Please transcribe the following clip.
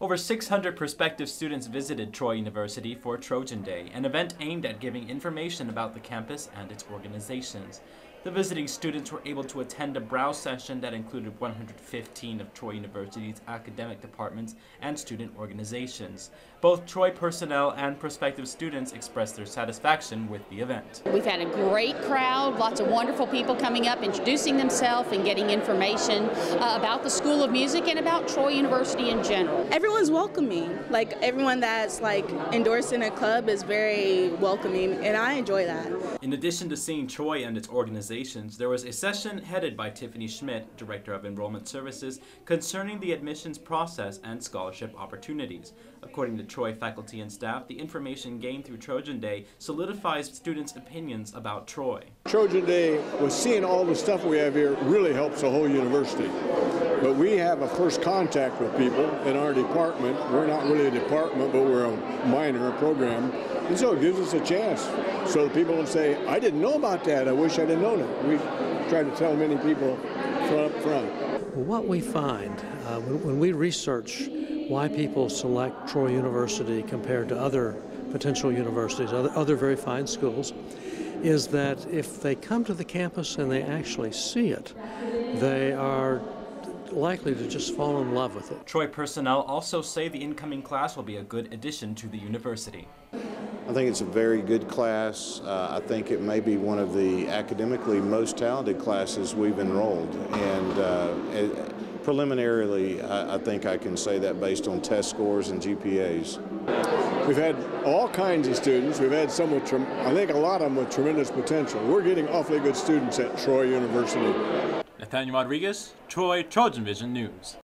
Over 600 prospective students visited Troy University for Trojan Day, an event aimed at giving information about the campus and its organizations. The visiting students were able to attend a browse session that included 115 of Troy University's academic departments and student organizations. Both Troy personnel and prospective students expressed their satisfaction with the event. We've had a great crowd, lots of wonderful people coming up, introducing themselves and getting information uh, about the School of Music and about Troy University in general. Everyone's welcoming. Like everyone that's like endorsing a club is very welcoming, and I enjoy that. In addition to seeing Troy and its organizations, there was a session headed by Tiffany Schmidt, Director of Enrollment Services, concerning the admissions process and scholarship opportunities. According to Troy faculty and staff, the information gained through Trojan Day solidifies students' opinions about Troy. Trojan Day was seeing all the stuff we have here really helps the whole university. But we have a first contact with people in our department. We're not really a department, but we're a minor, program. And so it gives us a chance. So the people don't say, I didn't know about that. I wish I'd have known it. We try to tell many people front up front. What we find uh, when, when we research why people select Troy University compared to other potential universities, other, other very fine schools, is that if they come to the campus and they actually see it, they are likely to just fall in love with it. Troy personnel also say the incoming class will be a good addition to the university. I think it's a very good class. Uh, I think it may be one of the academically most talented classes we've enrolled. And uh, it, preliminarily, I, I, think I can say that based on test scores and GPAs. We've had all kinds of students. We've had some with, I think a lot of them with tremendous potential. We're getting awfully good students at Troy University. Nathaniel Rodriguez, Troy Trojan Vision News.